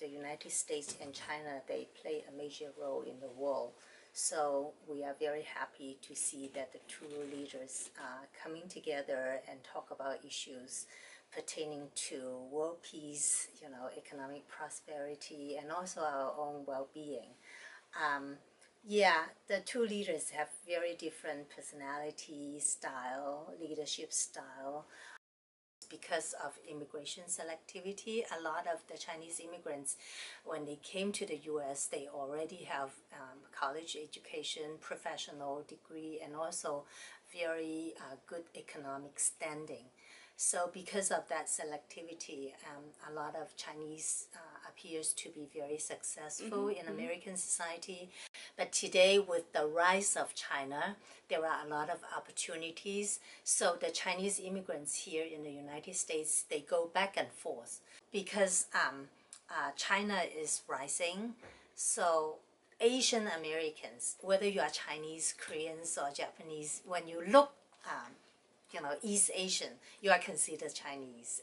the United States and China, they play a major role in the world. So we are very happy to see that the two leaders are coming together and talk about issues pertaining to world peace, you know, economic prosperity, and also our own well-being. Um, yeah, the two leaders have very different personality, style, leadership style. Because of immigration selectivity, a lot of the Chinese immigrants, when they came to the U.S., they already have um, college education, professional degree, and also very uh, good economic standing. So because of that selectivity, um, a lot of Chinese uh, appears to be very successful in American society. But today, with the rise of China, there are a lot of opportunities. So the Chinese immigrants here in the United States, they go back and forth because um, uh, China is rising. So Asian Americans, whether you are Chinese, Koreans, or Japanese, when you look um, you know, East Asian, you are considered Chinese.